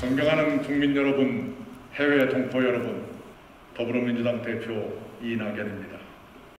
존경하는 국민 여러분, 해외 동포 여러분, 더불어민주당 대표 이낙연입니다.